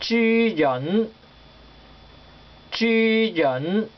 猪人猪人。